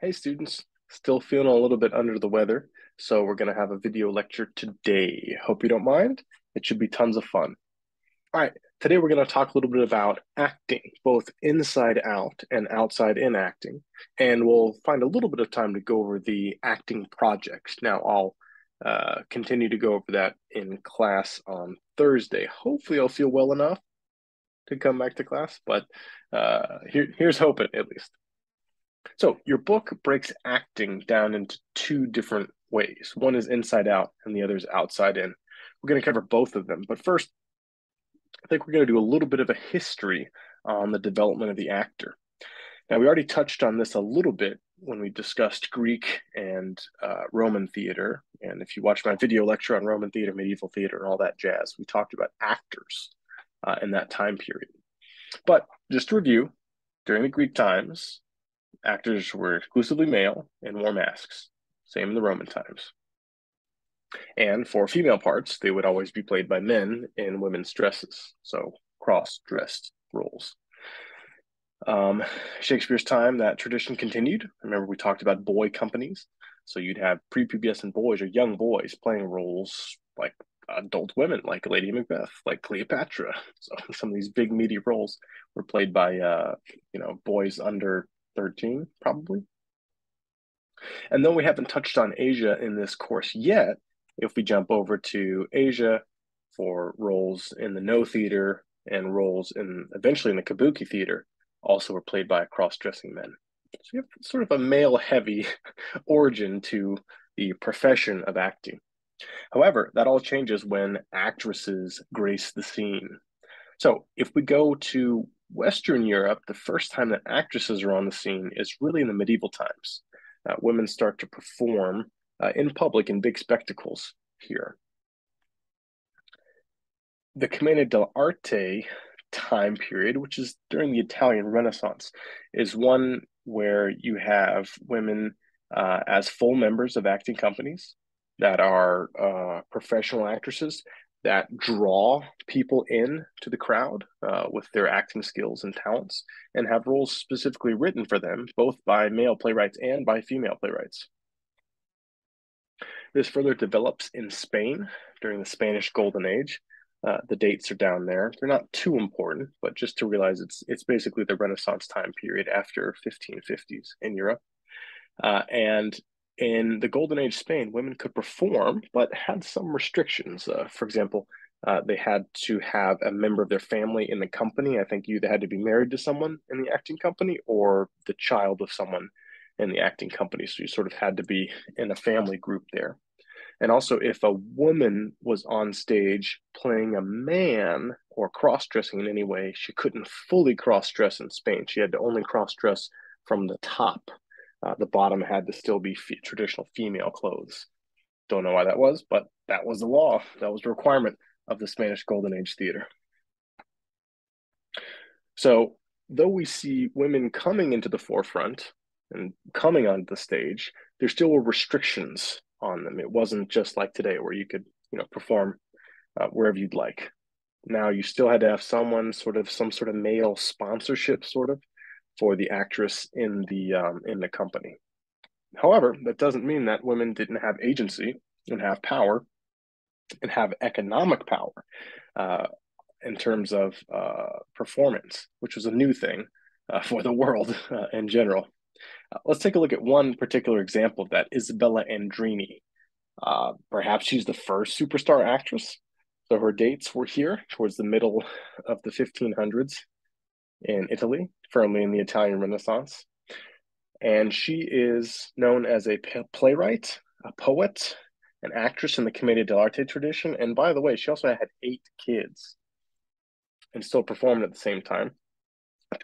Hey students, still feeling a little bit under the weather, so we're going to have a video lecture today. Hope you don't mind. It should be tons of fun. All right, today we're going to talk a little bit about acting, both inside out and outside in acting, and we'll find a little bit of time to go over the acting projects. Now, I'll uh, continue to go over that in class on Thursday. Hopefully, I'll feel well enough to come back to class, but uh, here, here's hoping at least. So your book breaks acting down into two different ways. One is inside out and the other is outside in. We're going to cover both of them. But first, I think we're going to do a little bit of a history on the development of the actor. Now, we already touched on this a little bit when we discussed Greek and uh, Roman theater. And if you watch my video lecture on Roman theater, medieval theater, and all that jazz, we talked about actors uh, in that time period. But just to review, during the Greek times, Actors were exclusively male and wore masks, same in the Roman times. And for female parts, they would always be played by men in women's dresses, so cross dressed roles. Um, Shakespeare's time, that tradition continued. Remember, we talked about boy companies. So you'd have prepubescent boys or young boys playing roles like adult women, like Lady Macbeth, like Cleopatra. So some of these big meaty roles were played by, uh, you know, boys under 13, probably. And though we haven't touched on Asia in this course yet, if we jump over to Asia for roles in the Noh theater and roles in eventually in the Kabuki theater, also were played by cross-dressing men. So you have sort of a male-heavy origin to the profession of acting. However, that all changes when actresses grace the scene. So if we go to Western Europe, the first time that actresses are on the scene is really in the medieval times. Uh, women start to perform uh, in public in big spectacles here. The Commedia dell'arte time period, which is during the Italian Renaissance, is one where you have women uh, as full members of acting companies that are uh, professional actresses that draw people in to the crowd uh, with their acting skills and talents and have roles specifically written for them, both by male playwrights and by female playwrights. This further develops in Spain during the Spanish Golden Age. Uh, the dates are down there. They're not too important, but just to realize it's it's basically the Renaissance time period after 1550s in Europe. Uh, and in the Golden Age Spain, women could perform, but had some restrictions. Uh, for example, uh, they had to have a member of their family in the company. I think you had to be married to someone in the acting company or the child of someone in the acting company. So you sort of had to be in a family group there. And also, if a woman was on stage playing a man or cross dressing in any way, she couldn't fully cross dress in Spain. She had to only cross dress from the top uh, the bottom had to still be traditional female clothes. Don't know why that was, but that was the law. That was the requirement of the Spanish Golden Age theater. So, though we see women coming into the forefront and coming onto the stage, there still were restrictions on them. It wasn't just like today where you could, you know, perform uh, wherever you'd like. Now you still had to have someone sort of some sort of male sponsorship, sort of, for the actress in the um, in the company. However, that doesn't mean that women didn't have agency and have power and have economic power uh, in terms of uh, performance, which was a new thing uh, for the world uh, in general. Uh, let's take a look at one particular example of that Isabella Andreini. Uh, perhaps she's the first superstar actress. So her dates were here towards the middle of the 1500s in Italy, firmly in the Italian Renaissance. And she is known as a playwright, a poet, an actress in the Commedia dell'arte tradition. And by the way, she also had eight kids and still performed at the same time.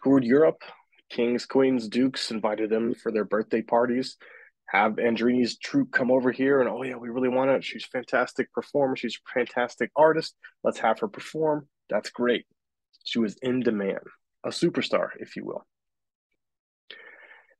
Toured Europe, kings, queens, dukes invited them for their birthday parties. Have Andreini's troupe come over here and oh yeah, we really want it. She's a fantastic performer. She's a fantastic artist. Let's have her perform. That's great. She was in demand a superstar, if you will.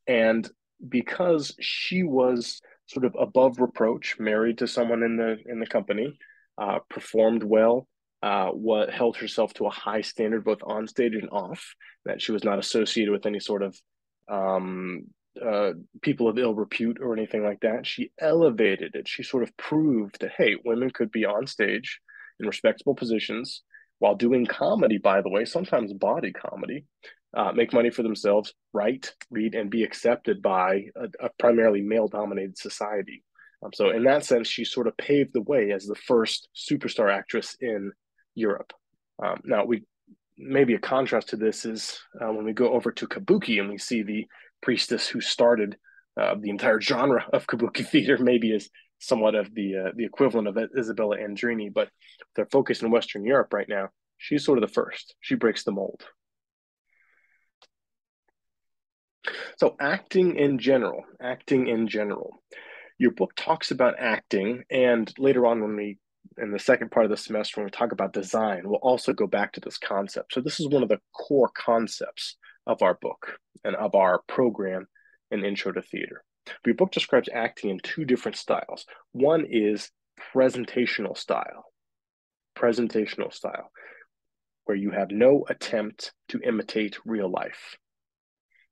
And because she was sort of above reproach, married to someone in the in the company, uh, performed well, uh, what held herself to a high standard both on stage and off, that she was not associated with any sort of um, uh, people of ill repute or anything like that. She elevated it. She sort of proved that, hey, women could be on stage in respectable positions while doing comedy, by the way, sometimes body comedy, uh, make money for themselves, write, read, and be accepted by a, a primarily male dominated society. Um, so, in that sense, she sort of paved the way as the first superstar actress in Europe. Um, now, we maybe a contrast to this is uh, when we go over to Kabuki and we see the priestess who started uh, the entire genre of Kabuki theater, maybe is somewhat of the uh, the equivalent of Isabella Andreini, but they're focused in Western Europe right now. She's sort of the first. She breaks the mold. So, acting in general, acting in general. Your book talks about acting, and later on, when we in the second part of the semester, when we talk about design, we'll also go back to this concept. So, this is one of the core concepts of our book and of our program in Intro to Theater. Your book describes acting in two different styles. One is presentational style, presentational style, where you have no attempt to imitate real life.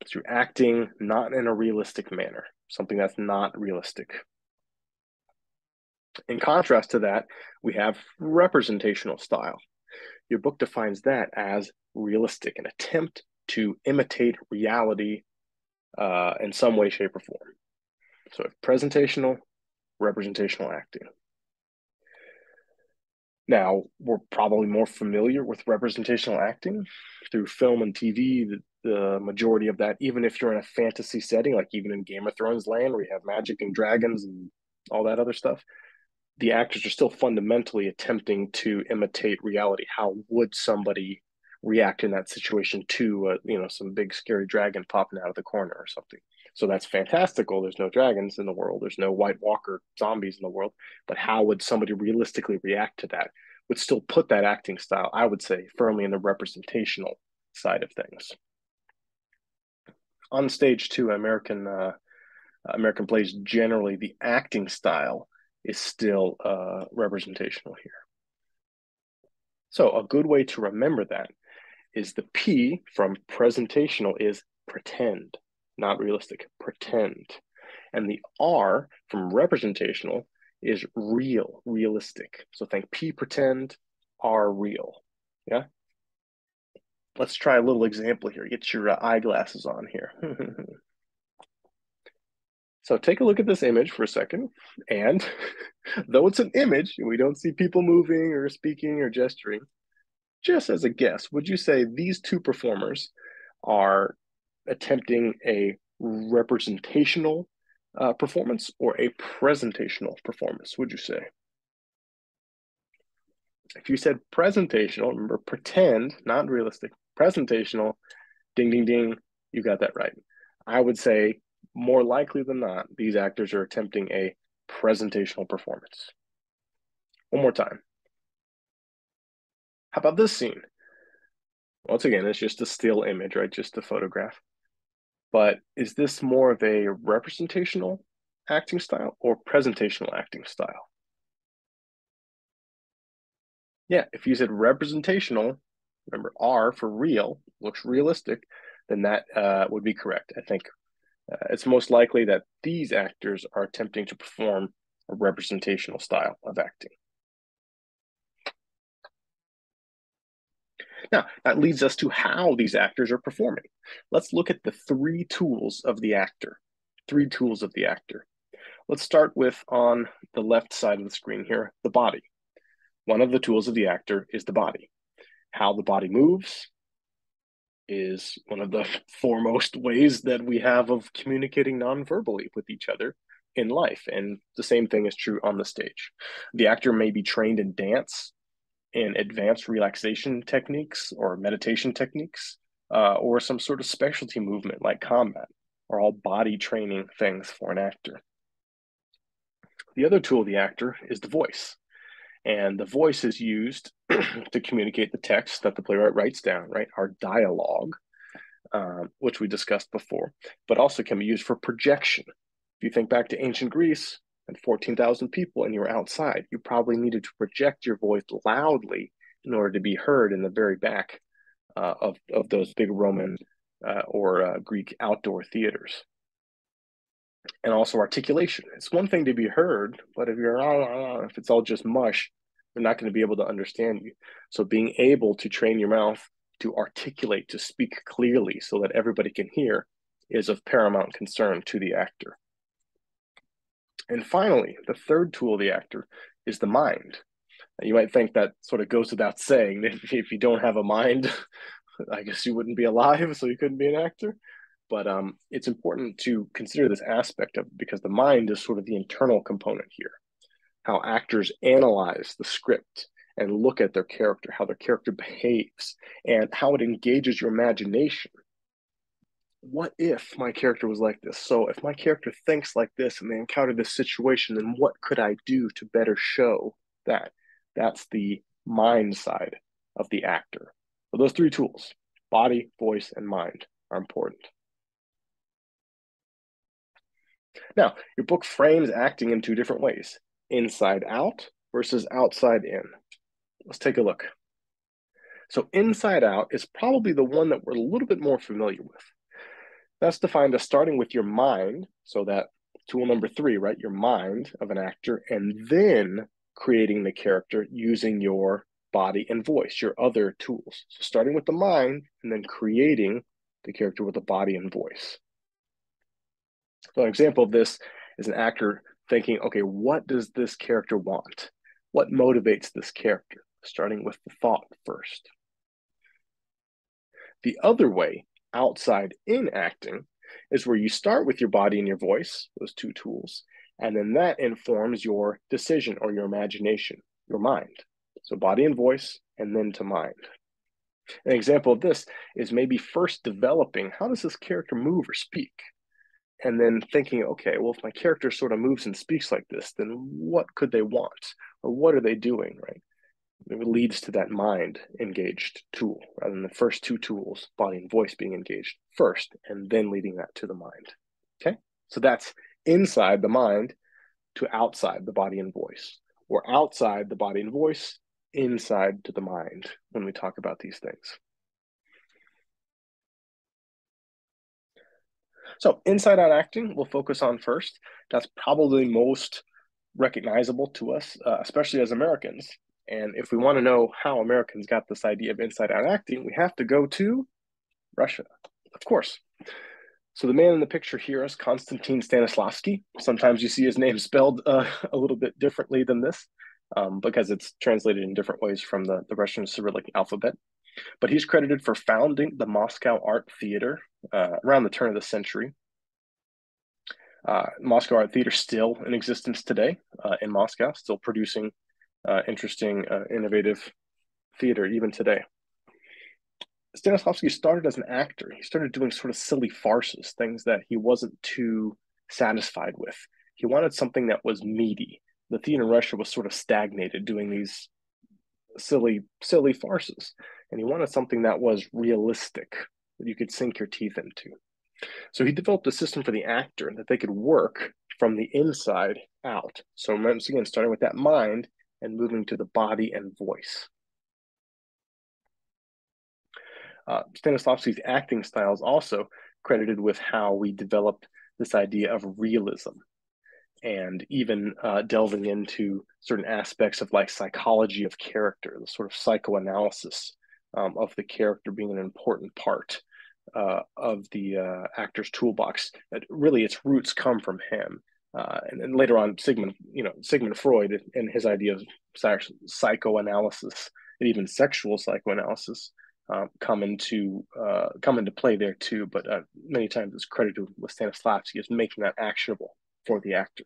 So you're acting not in a realistic manner, something that's not realistic. In contrast to that, we have representational style. Your book defines that as realistic, an attempt to imitate reality uh, in some way, shape, or form. So, presentational, representational acting. Now, we're probably more familiar with representational acting through film and TV, the, the, majority of that, even if you're in a fantasy setting, like even in Game of Thrones land where you have magic and dragons and all that other stuff, the actors are still fundamentally attempting to imitate reality. How would somebody react in that situation to uh, you know some big scary dragon popping out of the corner or something. So that's fantastical. There's no dragons in the world. There's no white walker zombies in the world. But how would somebody realistically react to that would still put that acting style i would say firmly in the representational side of things. On stage too american uh, american plays generally the acting style is still uh, representational here. So a good way to remember that is the P from presentational is pretend, not realistic, pretend. And the R from representational is real, realistic. So think P pretend, R real. Yeah. Let's try a little example here. Get your uh, eyeglasses on here. so take a look at this image for a second. And though it's an image, we don't see people moving or speaking or gesturing, just as a guess, would you say these two performers are attempting a representational uh, performance or a presentational performance, would you say? If you said presentational, remember pretend, not realistic, presentational, ding, ding, ding, you got that right. I would say more likely than not, these actors are attempting a presentational performance. One more time. How about this scene? Once again, it's just a still image, right? Just a photograph. But is this more of a representational acting style or presentational acting style? Yeah, if you said representational, remember R for real, looks realistic, then that uh, would be correct. I think uh, it's most likely that these actors are attempting to perform a representational style of acting. Now, that leads us to how these actors are performing. Let's look at the three tools of the actor. Three tools of the actor. Let's start with on the left side of the screen here, the body. One of the tools of the actor is the body. How the body moves is one of the foremost ways that we have of communicating non-verbally with each other in life. And the same thing is true on the stage. The actor may be trained in dance in advanced relaxation techniques or meditation techniques uh, or some sort of specialty movement like combat are all body training things for an actor. The other tool of the actor is the voice. And the voice is used to communicate the text that the playwright writes down, right? Our dialogue, um, which we discussed before, but also can be used for projection. If you think back to ancient Greece, and 14,000 people and you were outside, you probably needed to project your voice loudly in order to be heard in the very back uh, of, of those big Roman uh, or uh, Greek outdoor theaters. and also articulation. It's one thing to be heard, but if you're if it's all just mush, they're not going to be able to understand you. So being able to train your mouth to articulate, to speak clearly so that everybody can hear is of paramount concern to the actor. And finally, the third tool of the actor is the mind. You might think that sort of goes without saying. If, if you don't have a mind, I guess you wouldn't be alive, so you couldn't be an actor. But um, it's important to consider this aspect of because the mind is sort of the internal component here. How actors analyze the script and look at their character, how their character behaves, and how it engages your imagination. What if my character was like this? So, if my character thinks like this and they encounter this situation, then what could I do to better show that? That's the mind side of the actor. So, those three tools body, voice, and mind are important. Now, your book frames acting in two different ways inside out versus outside in. Let's take a look. So, inside out is probably the one that we're a little bit more familiar with. That's defined as starting with your mind, so that tool number three, right? Your mind of an actor, and then creating the character using your body and voice, your other tools. So, starting with the mind and then creating the character with the body and voice. So an example of this is an actor thinking, okay, what does this character want? What motivates this character? Starting with the thought first. The other way, outside in acting, is where you start with your body and your voice, those two tools, and then that informs your decision or your imagination, your mind. So body and voice, and then to mind. An example of this is maybe first developing how does this character move or speak? and then thinking, okay, well, if my character sort of moves and speaks like this, then what could they want? Or what are they doing, right? It leads to that mind engaged tool rather than the first two tools, body and voice being engaged first, and then leading that to the mind. Okay, so that's inside the mind to outside the body and voice, or outside the body and voice, inside to the mind when we talk about these things. So inside out acting, we'll focus on first. That's probably most recognizable to us, uh, especially as Americans. And if we want to know how Americans got this idea of inside out acting, we have to go to Russia, of course. So the man in the picture here is Konstantin Stanislavski. Sometimes you see his name spelled uh, a little bit differently than this um, because it's translated in different ways from the, the Russian Cyrillic alphabet. But he's credited for founding the Moscow Art Theater uh, around the turn of the century. Uh, Moscow Art Theater still in existence today uh, in Moscow, still producing uh, interesting, uh, innovative theater even today. Stanislavski started as an actor. He started doing sort of silly farces, things that he wasn't too satisfied with. He wanted something that was meaty. The theater in Russia was sort of stagnated, doing these silly, silly farces, and he wanted something that was realistic, that you could sink your teeth into. So he developed a system for the actor that they could work from the inside out. So once again, starting with that mind and moving to the body and voice. Uh, Stanislavski's acting style is also credited with how we developed this idea of realism and even uh, delving into certain aspects of like psychology of character, the sort of psychoanalysis um, of the character being an important part uh, of the uh, actor's toolbox. That really, its roots come from him. Uh, and then later on, Sigmund, you know, Sigmund Freud and his idea of psychoanalysis and even sexual psychoanalysis um, come into uh, come into play there too. But uh, many times it's credited with Stanislavski as making that actionable for the actor.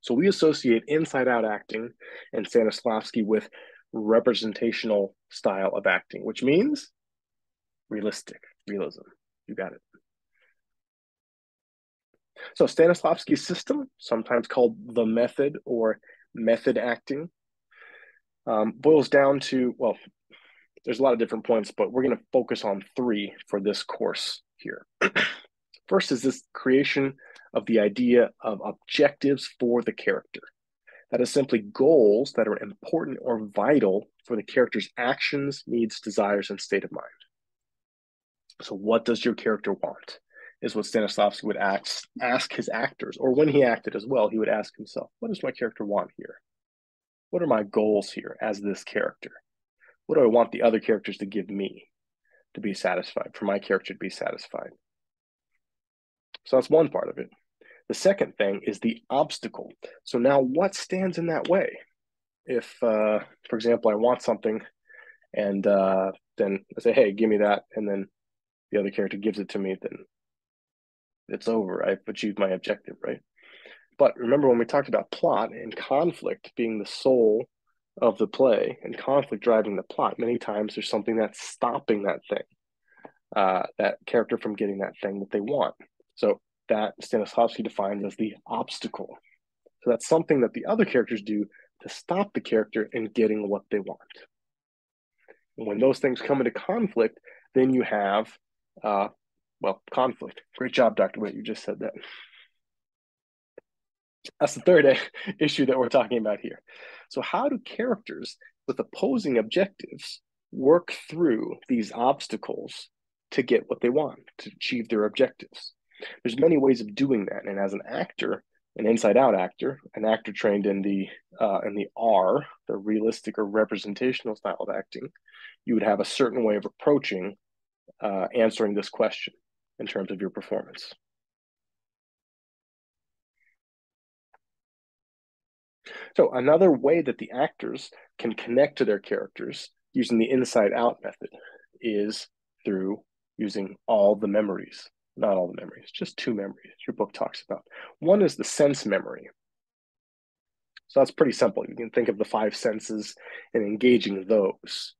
So we associate inside out acting and Stanislavski with representational style of acting, which means realistic, realism. You got it. So Stanislavski's system, sometimes called the method or method acting, um, boils down to, well, there's a lot of different points, but we're going to focus on three for this course here. First is this creation of the idea of objectives for the character. That is simply goals that are important or vital for the character's actions, needs, desires, and state of mind. So, what does your character want? Is what Stanislavski would ask, ask his actors, or when he acted as well, he would ask himself, what does my character want here? What are my goals here as this character? What do I want the other characters to give me to be satisfied, for my character to be satisfied? So that's one part of it. The second thing is the obstacle. So now what stands in that way? If, uh, for example, I want something and uh, then I say, hey, give me that. And then the other character gives it to me, then it's over. I've achieved my objective, right? But remember when we talked about plot and conflict being the soul of the play and conflict driving the plot, many times there's something that's stopping that thing, uh, that character from getting that thing that they want. So that Stanislavski defines as the obstacle. So that's something that the other characters do to stop the character in getting what they want. And when those things come into conflict, then you have, uh, well, conflict. Great job, Dr. Whit. You just said that. That's the third issue that we're talking about here. So, how do characters with opposing objectives work through these obstacles to get what they want, to achieve their objectives? There's many ways of doing that, and as an actor, an inside-out actor, an actor trained in the uh, in the R, the realistic or representational style of acting, you would have a certain way of approaching uh, answering this question in terms of your performance. So another way that the actors can connect to their characters using the inside out method is through using all the memories not all the memories, just two memories your book talks about. One is the sense memory. So that's pretty simple. You can think of the five senses and engaging those.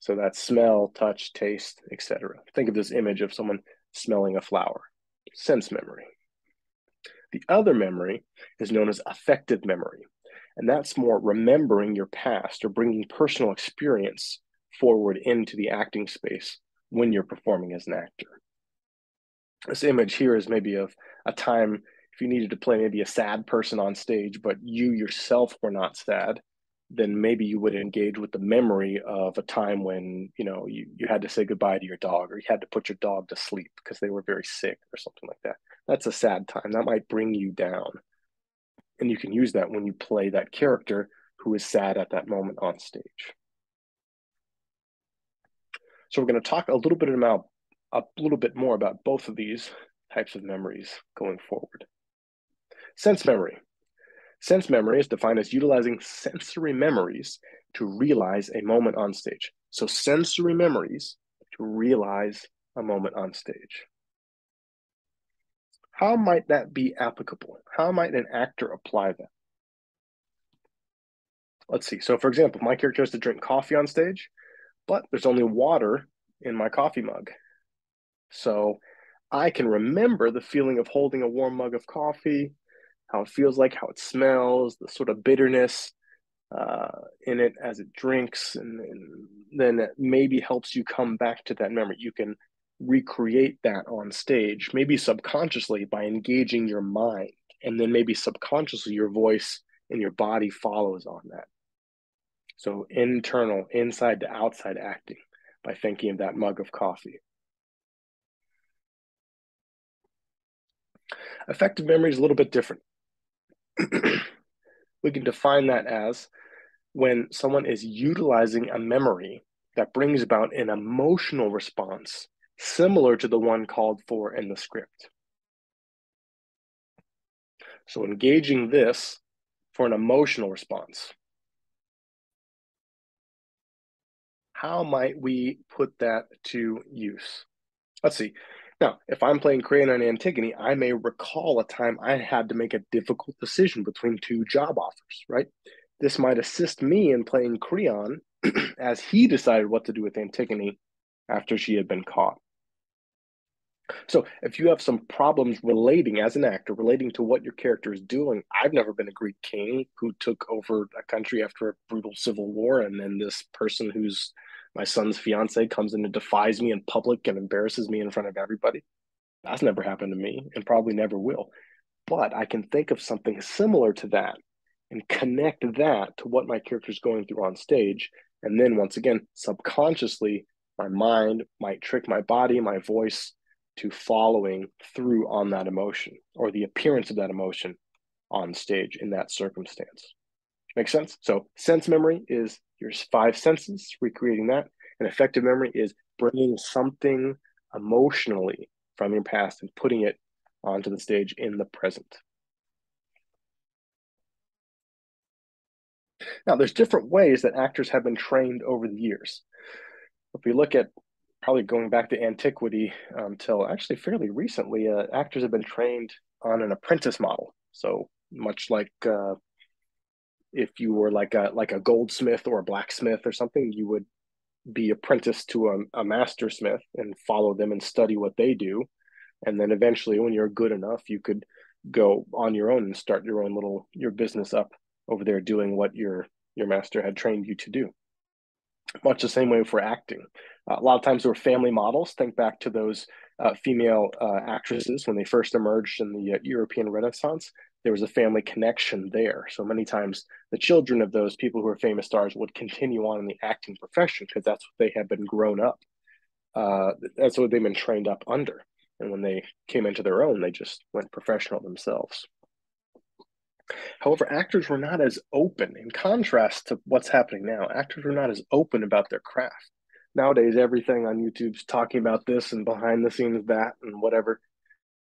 So that's smell, touch, taste, etc. Think of this image of someone smelling a flower. Sense memory. The other memory is known as affective memory, and that's more remembering your past or bringing personal experience forward into the acting space when you're performing as an actor this image here is maybe of a time if you needed to play maybe a sad person on stage, but you yourself were not sad, then maybe you would engage with the memory of a time when you know you, you had to say goodbye to your dog or you had to put your dog to sleep because they were very sick or something like that. That's a sad time. That might bring you down. And you can use that when you play that character who is sad at that moment on stage. So we're going to talk a little bit about a little bit more about both of these types of memories going forward. Sense memory. Sense memory is defined as utilizing sensory memories to realize a moment on stage. So, sensory memories to realize a moment on stage. How might that be applicable? How might an actor apply that? Let's see. So, for example, my character has to drink coffee on stage, but there's only water in my coffee mug. So I can remember the feeling of holding a warm mug of coffee, how it feels like, how it smells, the sort of bitterness uh, in it as it drinks, and, and then it maybe helps you come back to that memory. You can recreate that on stage, maybe subconsciously by engaging your mind, and then maybe subconsciously your voice and your body follows on that. So internal, inside to outside acting by thinking of that mug of coffee. Affective memory is a little bit different. we can define that as when someone is utilizing a memory that brings about an emotional response similar to the one called for in the script. So engaging this for an emotional response. How might we put that to use? Let's see. Now, if I'm playing Creon and Antigone, I may recall a time I had to make a difficult decision between two job offers, right? This might assist me in playing Creon as he decided what to do with Antigone after she had been caught. So, if you have some problems relating as an actor, relating to what your character is doing, I've never been a Greek king who took over a country after a brutal civil war, and then this person who's my son's fiance comes in and defies me in public and embarrasses me in front of everybody. That's never happened to me and probably never will. But I can think of something similar to that and connect that to what my character is going through on stage. And then once again, subconsciously, my mind might trick my body, my voice to following through on that emotion or the appearance of that emotion on stage in that circumstance. Make sense? So, sense memory is your five senses, recreating that. And affective memory is bringing something emotionally from your past and putting it onto the stage in the present. Now, there's different ways that actors have been trained over the years. If we look at probably going back to antiquity until um, actually fairly recently, uh, actors have been trained on an apprentice model. So much like uh, if you were like a like a goldsmith or a blacksmith or something, you would be apprenticed to a, a master smith and follow them and study what they do, and then eventually, when you're good enough, you could go on your own and start your own little your business up over there doing what your your master had trained you to do much the same way for acting. Uh, a lot of times there were family models. Think back to those uh, female uh, actresses when they first emerged in the uh, European Renaissance. There was a family connection there. So many times the children of those people who are famous stars would continue on in the acting profession because that's what they had been grown up. Uh, that's what they've been trained up under. And when they came into their own, they just went professional themselves. However, actors were not as open, in contrast to what's happening now. Actors were not as open about their craft. Nowadays, everything on YouTube's talking about this and behind the scenes that and whatever.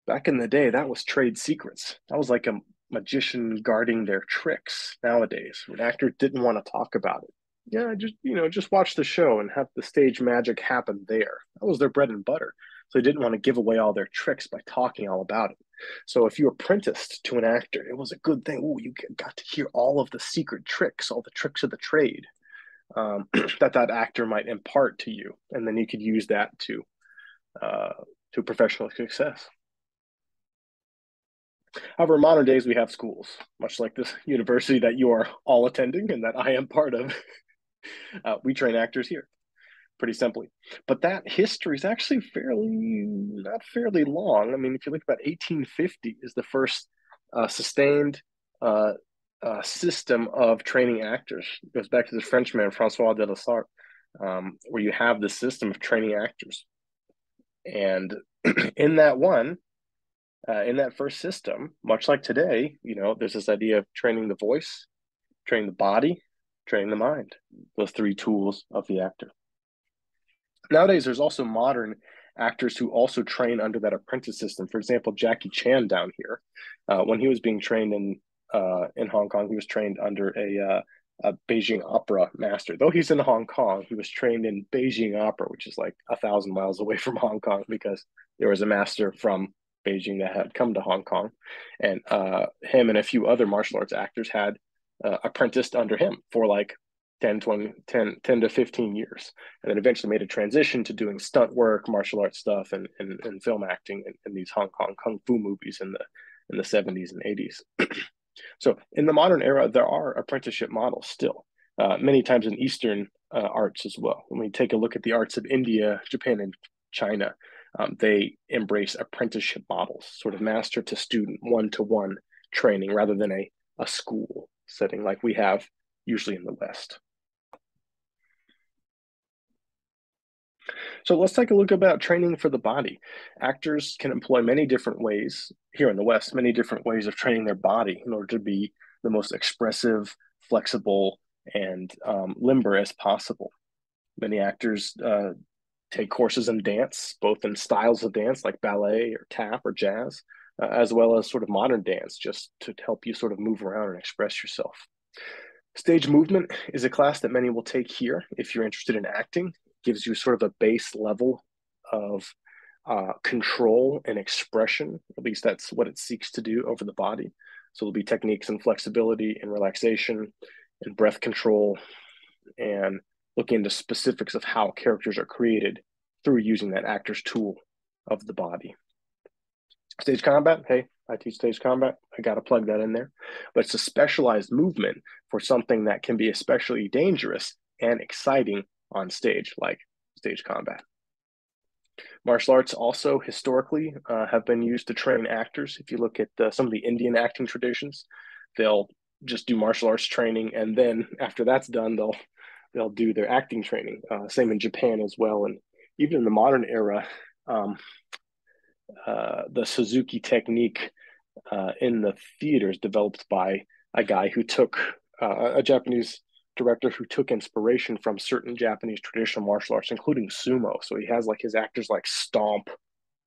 Back in the day, that was trade secrets. That was like a magician guarding their tricks nowadays. When actor didn't want to talk about it. Yeah, just you know, just watch the show and have the stage magic happen there. That was their bread and butter. So they didn't want to give away all their tricks by talking all about it. So if you apprenticed to an actor, it was a good thing. Oh, you got to hear all of the secret tricks, all the tricks of the trade um, that that actor might impart to you, and then you could use that to uh, to professional success. However, modern days, we have schools, much like this university that you are all attending and that I am part of. uh, we train actors here pretty simply. But that history is actually fairly not fairly long. I mean, if you look about 1850 is the first uh, sustained uh, uh, system of training actors. It goes back to the Frenchman Francois Delsarte, um, where you have the system of training actors. And in that one, uh, in that first system, much like today, you know, there's this idea of training the voice, training the body, training the mind. Those three tools of the actor nowadays there's also modern actors who also train under that apprentice system. For example, Jackie Chan down here, uh, when he was being trained in uh, in Hong Kong, he was trained under a, uh, a Beijing opera master. Though he's in Hong Kong, he was trained in Beijing opera, which is like a thousand miles away from Hong Kong, because there was a master from Beijing that had come to Hong Kong, and uh, him and a few other martial arts actors had uh, apprenticed under him for like 10, 20, 10, 10 to 15 years, and then eventually made a transition to doing stunt work, martial arts stuff, and, and, and film acting in, in these Hong Kong kung fu movies in the in the 70s and 80s. so in the modern era, there are apprenticeship models still, uh, many times in Eastern uh, arts as well. When we take a look at the arts of India, Japan, and China, um, they embrace apprenticeship models, sort of master to student, one to one training rather than a, a school setting like we have usually in the West. So let's take a look about training for the body. Actors can employ many different ways here in the West, many different ways of training their body in order to be the most expressive, flexible, and um, limber as possible. Many actors uh, take courses in dance, both in styles of dance like ballet or tap or jazz, uh, as well as sort of modern dance, just to help you sort of move around and express yourself. Stage movement is a class that many will take here if you're interested in acting gives you sort of a base level of uh, control and expression. At least that's what it seeks to do over the body. So there'll be techniques and flexibility and relaxation and breath control and looking into specifics of how characters are created through using that actor's tool of the body. Stage combat, hey, I teach stage combat. I got to plug that in there. But it's a specialized movement for something that can be especially dangerous and exciting on stage, like stage combat. Martial arts also historically uh, have been used to train actors. If you look at some of the Indian acting traditions, they'll just do martial arts training, and then after that's done, they'll they'll do their acting training. Uh, same in Japan as well, and even in the modern era, um, uh, the Suzuki technique uh, in the theaters developed by a guy who took uh, a Japanese director who took inspiration from certain Japanese traditional martial arts, including sumo. So he has like his actors like stomp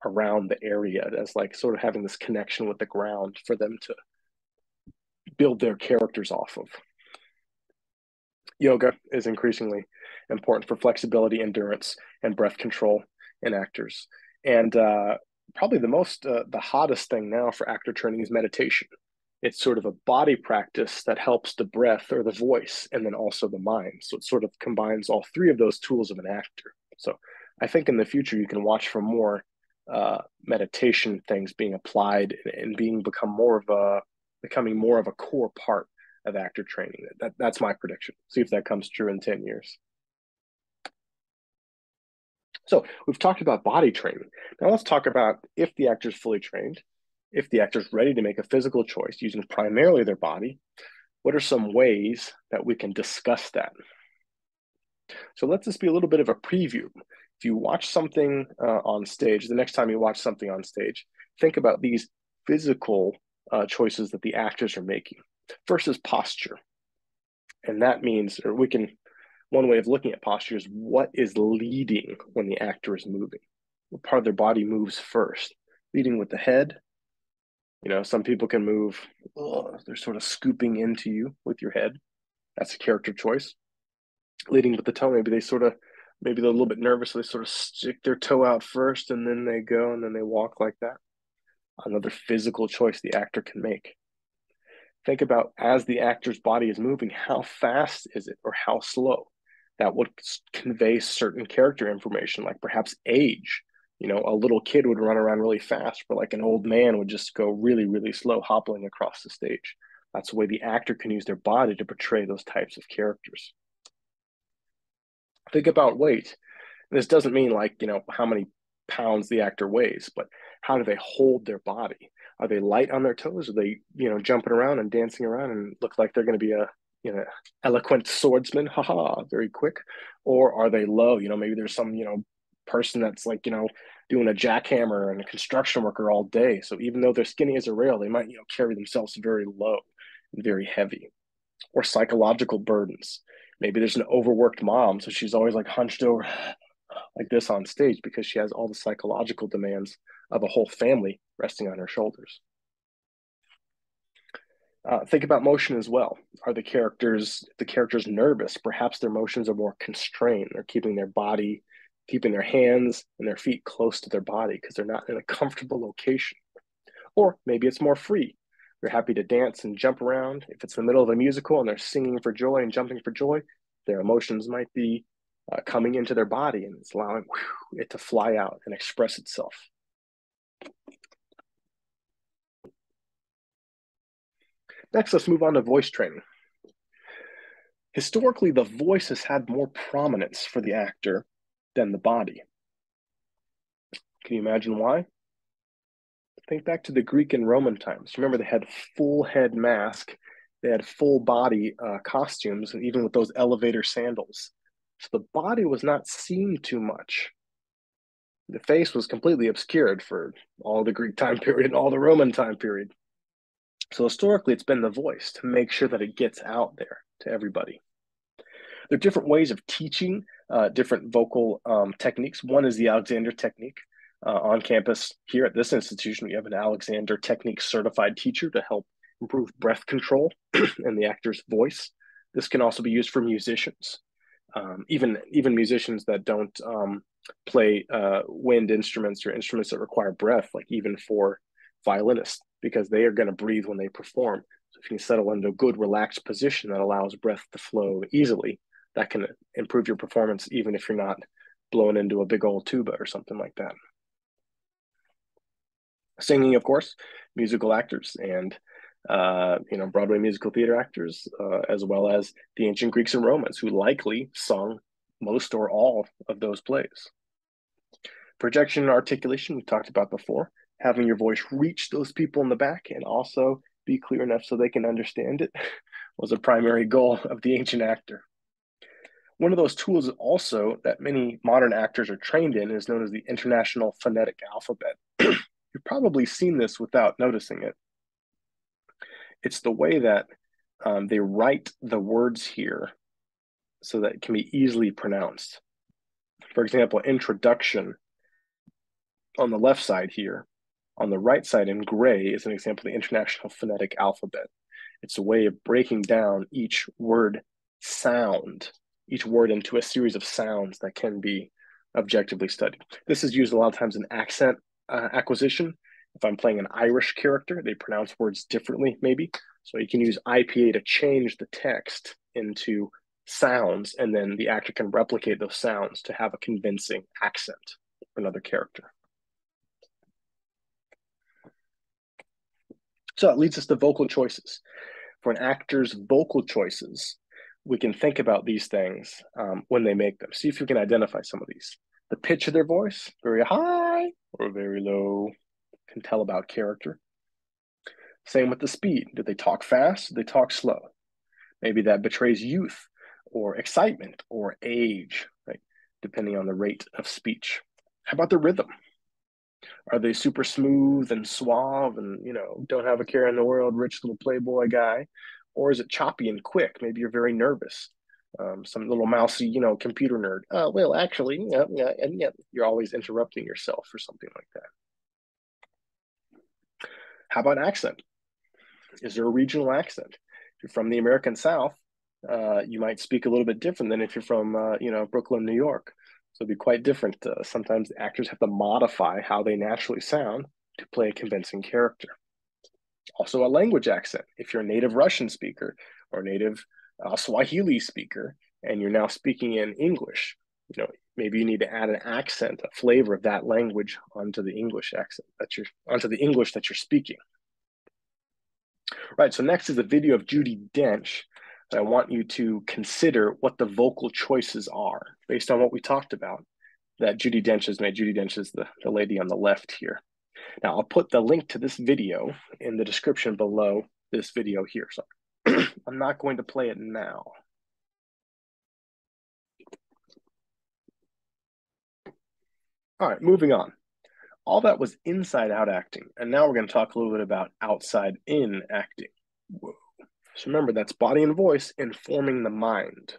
around the area as like sort of having this connection with the ground for them to build their characters off of. Yoga is increasingly important for flexibility, endurance, and breath control in actors. And uh, probably the most, uh, the hottest thing now for actor training is meditation. It's sort of a body practice that helps the breath or the voice and then also the mind. So it sort of combines all three of those tools of an actor. So I think in the future you can watch for more uh, meditation things being applied and being become more of a becoming more of a core part of actor training. That, that's my prediction. See if that comes true in 10 years. So we've talked about body training. Now let's talk about if the actor is fully trained, if the actor is ready to make a physical choice using primarily their body, what are some ways that we can discuss that? So let this be a little bit of a preview. If you watch something uh, on stage, the next time you watch something on stage, think about these physical uh, choices that the actors are making. First is posture. And that means, or we can, one way of looking at posture is what is leading when the actor is moving. What part of their body moves first? Leading with the head. You know, some people can move, oh, they're sort of scooping into you with your head. That's a character choice. Leading with the toe, maybe they sort of, maybe they're a little bit nervous, so they sort of stick their toe out first and then they go and then they walk like that. Another physical choice the actor can make think about as the actor's body is moving, how fast is it or how slow? That would convey certain character information, like perhaps age. You know, a little kid would run around really fast, but like an old man would just go really, really slow, hobbling across the stage. That's the way the actor can use their body to portray those types of characters. Think about weight. This doesn't mean like, you know, how many pounds the actor weighs, but how do they hold their body? Are they light on their toes? Are they, you know, jumping around and dancing around and look like they're going to be a, you know, eloquent swordsman? Haha, very quick. Or are they low? You know, maybe there's some, you know, person that's like, you know, doing a jackhammer and a construction worker all day. So even though they're skinny as a rail, they might, you know, carry themselves very low and very heavy. Or psychological burdens. Maybe there's an overworked mom, so she's always like hunched over like this on stage because she has all the psychological demands of a whole family resting on her shoulders. Uh, think about motion as well. Are the characters the characters nervous? Perhaps their motions are more constrained. They're keeping their body, keeping their hands and their feet close to their body because they're not in a comfortable location. Or maybe it's more free. They're happy to dance and jump around. If it's in the middle of a musical and they're singing for joy and jumping for joy, their emotions might be uh, coming into their body and it's allowing whew, it to fly out and express itself. Next, let's move on to voice training. Historically, the voice has had more prominence for the actor than the body. Can you imagine why? Think back to the Greek and Roman times. Remember, they had full head mask, they had full body uh, costumes, and even with those elevator sandals. So the body was not seen too much. The face was completely obscured for all the Greek time period and all the Roman time period. So historically, it's been the voice to make sure that it gets out there to everybody. There are different ways of teaching uh, different vocal um, techniques. One is the Alexander technique. Uh, on campus here at this institution, we have an Alexander technique certified teacher to help improve breath control and the actor's voice. This can also be used for musicians, um, even even musicians that don't um, play uh, wind instruments or instruments that require breath, like even for violinists because they are going to breathe when they perform. So if you can settle into a good relaxed position that allows breath to flow easily, that can improve your performance even if you're not blown into a big old tuba or something like that. Singing, of course, musical actors and uh, you know Broadway musical theater actors, uh, as well as the ancient Greeks and Romans, who likely sung most or all of those plays. Projection and articulation we talked about before having your voice reach those people in the back and also be clear enough so they can understand it was a primary goal of the ancient actor. One of those tools also that many modern actors are trained in is known as the International Phonetic Alphabet. You've probably seen this without noticing it. It's the way that um, they write the words here so that it can be easily pronounced. For example, introduction on the left side here. On the right side in gray is an example of the International Phonetic Alphabet. It's a way of breaking down each word sound, each word into a series of sounds that can be objectively studied. This is used a lot of times in accent uh, acquisition. If I'm playing an Irish character, they pronounce words differently, maybe. So you can use IPA to change the text into sounds, and then the actor can replicate those sounds to have a convincing accent for another character. So it leads us to vocal choices. For an actor's vocal choices, we can think about these things um, when they make them. See if you can identify some of these. The pitch of their voice, very high or very low, can tell about character. Same with the speed. Do they talk fast? Do they talk slow? Maybe that betrays youth or excitement or age, right? Depending on the rate of speech. How about the rhythm? Are they super smooth and suave and, you know, don't have a care in the world, rich little playboy guy? Or is it choppy and quick? Maybe you're very nervous. Um, some little mousy, you know, computer nerd. Uh, well, actually, yeah, yeah, and yeah, you're always interrupting yourself or something like that. How about accent? Is there a regional accent? If you're from the American South, uh, you might speak a little bit different than if you're from, uh, you know, Brooklyn, New York. So it'd be quite different. Uh, sometimes actors have to modify how they naturally sound to play a convincing character. Also, a language accent. If you're a native Russian speaker or native uh, Swahili speaker, and you're now speaking in English, you know, maybe you need to add an accent, a flavor of that language onto the English accent that you're onto the English that you're speaking. Right. So next is a video of Judi Dench. And I want you to consider what the vocal choices are based on what we talked about that Judi Dench has made. Judi Dench is the, the lady on the left here. Now I'll put the link to this video in the description below this video here. So I'm not going to play it now. All right, moving on. All that was inside out acting. And now we're going to talk a little bit about outside in acting. Whoa. So remember, that's body and voice informing the mind.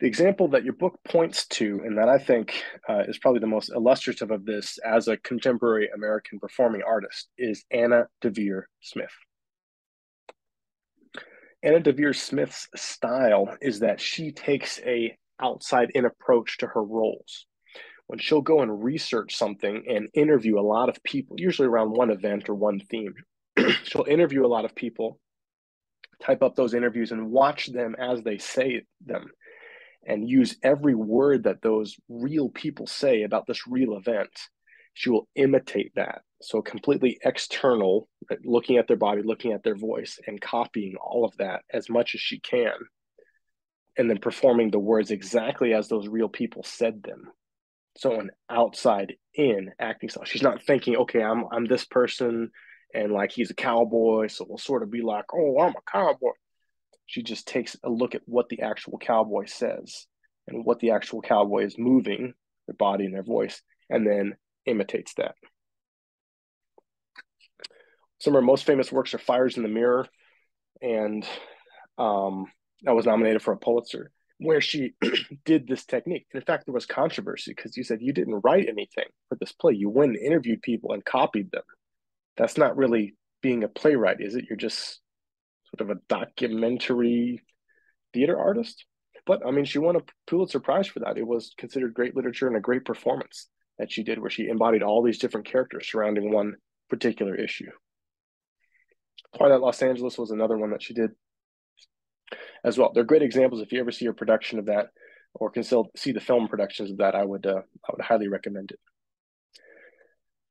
The example that your book points to, and that I think uh, is probably the most illustrative of this as a contemporary American performing artist, is Anna Deavere Smith. Anna Deavere Smith's style is that she takes a outside in approach to her roles. When she'll go and research something and interview a lot of people, usually around one event or one theme, she'll interview a lot of people, type up those interviews and watch them as they say them and use every word that those real people say about this real event. She will imitate that. So completely external, looking at their body, looking at their voice, and copying all of that as much as she can. And then performing the words exactly as those real people said them. So an outside in acting style. She's not thinking, okay, I'm I'm this person and like he's a cowboy, so we'll sort of be like, oh, I'm a cowboy. She just takes a look at what the actual cowboy says and what the actual cowboy is moving, their body and their voice, and then imitates that. Some of her most famous works are Fires in the Mirror, and um, that was nominated for a Pulitzer, where she did this technique. In fact, there was controversy because you said you didn't write anything for this play. You went and interviewed people and copied them. That's not really being a playwright, is it? You're just sort of a documentary theater artist. But I mean, she won a Pulitzer Prize for that. It was considered great literature and a great performance that she did, where she embodied all these different characters surrounding one particular issue. Twilight Los Angeles was another one that she did as well. They're great examples. If you ever see a production of that or can still see the film productions of that, I would uh, I would highly recommend it.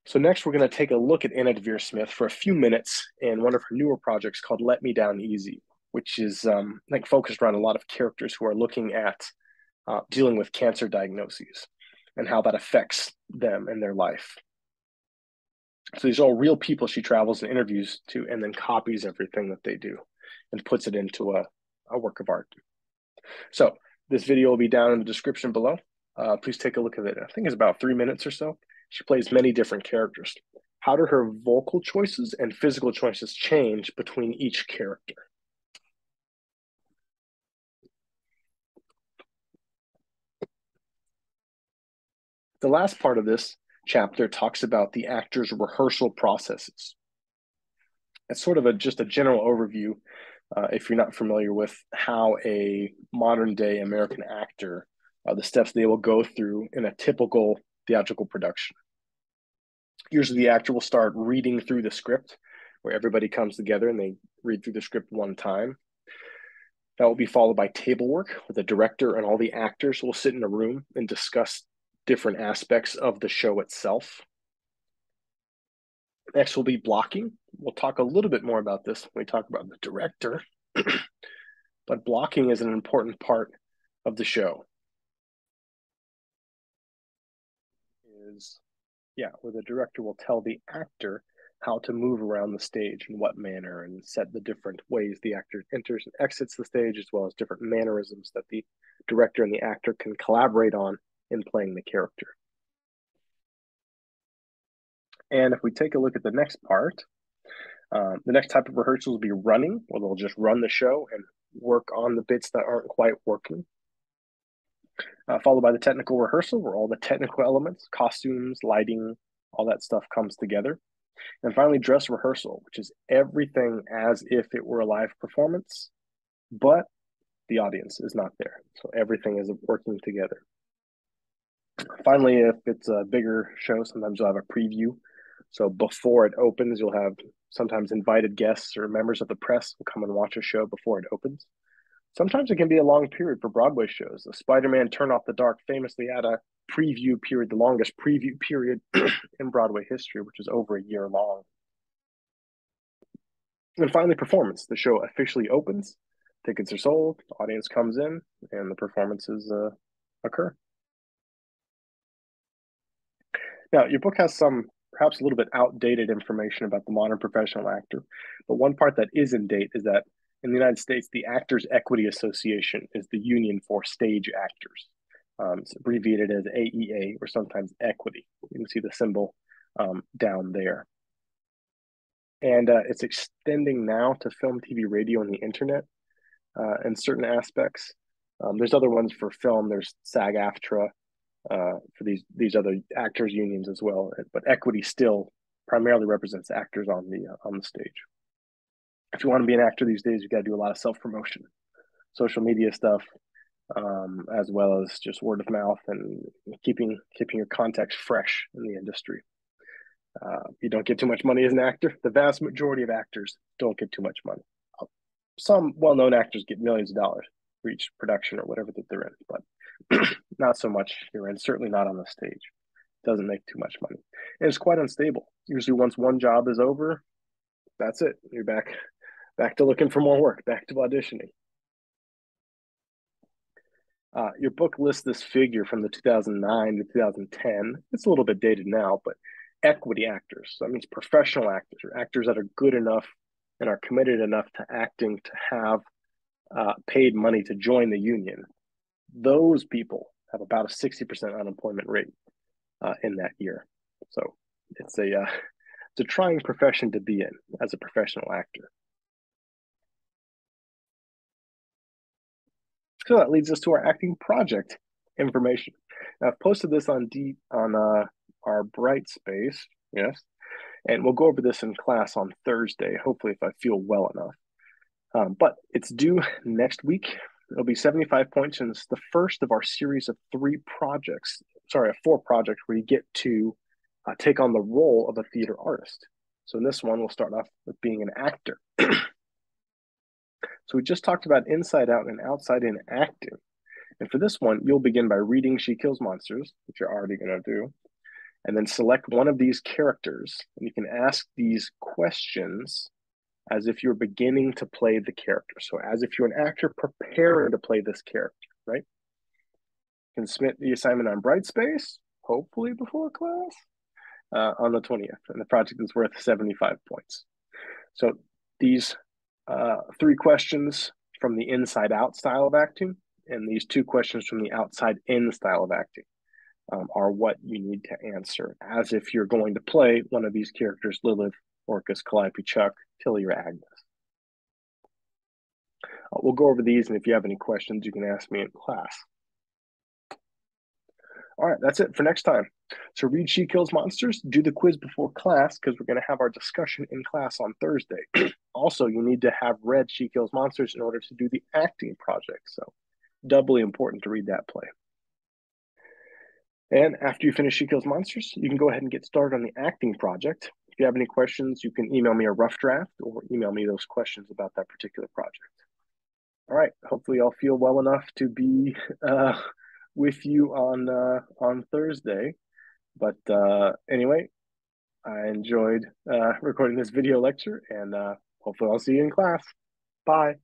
So next, we're going to take a look at Anna Deavere Smith for a few minutes in one of her newer projects called Let Me Down Easy, which is um, focused around a lot of characters who are looking at uh, dealing with cancer diagnoses and how that affects them and their life. So these are all real people she travels and interviews to, and then copies everything that they do and puts it into a, a work of art. So this video will be down in the description below. Uh, please take a look at it. I think it's about three minutes or so. She plays many different characters. How do her vocal choices and physical choices change between each character? The last part of this chapter talks about the actor's rehearsal processes. It's sort of a just a general overview uh, if you're not familiar with how a modern day American actor, uh, the steps they will go through in a typical theatrical production. Usually, the actor will start reading through the script, where everybody comes together and they read through the script one time. That will be followed by table work, where the director and all the actors will sit in a room and discuss different aspects of the show itself. Next will be blocking. We'll talk a little bit more about this when we talk about the director, but blocking is an important part of the show. Is yeah, where the director will tell the actor how to move around the stage in what manner and set the different ways the actor enters and exits the stage, as well as different mannerisms that the director and the actor can collaborate on in playing the character. And if we take a look at the next part, um, the next type of rehearsals will be running, where they'll just run the show and work on the bits that aren't quite working. Uh, followed by the technical rehearsal, where all the technical elements, costumes, lighting, all that stuff comes together. And finally, dress rehearsal, which is everything as if it were a live performance, but the audience is not there. So everything is working together. Finally, if it's a bigger show, sometimes you'll have a preview so before it opens, you'll have sometimes invited guests or members of the press will come and watch a show before it opens. Sometimes it can be a long period for Broadway shows. The Spider-Man Turn Off the Dark famously had a preview period, the longest preview period in Broadway history, which is over a year long. And finally, performance. The show officially opens, tickets are sold, the audience comes in, and the performances uh, occur. Now, your book has some perhaps a little bit outdated information about the modern professional actor. But one part that is in date is that in the United States, the Actors Equity Association is the union for stage actors. Um, it's abbreviated as AEA or sometimes Equity. You can see the symbol um, down there. And uh, it's extending now to film, TV, radio, and the internet uh, in certain aspects. Um, there's other ones for film. There's SAG-AFTRA, uh, for these these other actors unions as well. But equity still primarily represents actors on the uh, on the stage. If you want to be an actor these days, you got to do a lot of self promotion, social media stuff, um, as well as just word of mouth and keeping keeping your contacts fresh in the industry. Uh, you don't get too much money as an actor. The vast majority of actors don't get too much money. Some well-known actors get millions of dollars for each production or whatever that they're in, but not so much here, and certainly not on the stage. It doesn't make too much money, and it's quite unstable. Usually, once one job is over, that's it. You're back, back to looking for more work, back to auditioning. Uh, your book lists this figure from the 2009 to 2010. It's a little bit dated now, but equity actors. That means professional actors or actors that are good enough and are committed enough to acting to have uh, paid money to join the union those people have about a 60% unemployment rate uh, in that year. So it's a uh, it's a trying profession to be in as a professional actor. So that leads us to our acting project information. Now, I've posted this on D on uh, our Brightspace, yes, and we'll go over this in class on Thursday. Hopefully, if I feel well enough. Um, but it's due next week It'll be 75 points, and it's the first of our series of three projects. Sorry, a four project where you get to uh, take on the role of a theater artist. So in this one, we'll start off with being an actor. so we just talked about inside out and outside in acting. And for this one, you'll begin by reading She Kills Monsters, which you're already going to do, and then select one of these characters. And you can ask these questions as if you're beginning to play the character. So as if you're an actor preparing to play this character, right? You can submit the assignment on Brightspace, hopefully before class, uh, on the 20th. And the project is worth 75 points. So these uh, three questions from the inside out style of acting, and these two questions from the outside in style of acting. um, are what you need to answer, as if you're going to play one of these characters Lilith, Orcus, Kaliope, Chuck, Tilly, or Agnes. Uh, we'll go over these, and if you have any questions, you can ask me in class. All right, that's it for next time. So read She Kills Monsters, do the quiz before class because we're going to have our discussion in class on Thursday. also, you need to have read She Kills Monsters in order to do the acting project. So doubly important to read that play. And after you finish She Kills Monsters, you can go ahead and get started on the acting project. If you have any questions, you can email me a rough draft or email me those questions about that particular project. All right, hopefully I'll feel well enough to be uh, with you on uh, on Thursday. But uh, anyway, I enjoyed uh, recording this video lecture, and uh, hopefully I'll see you in class. Bye.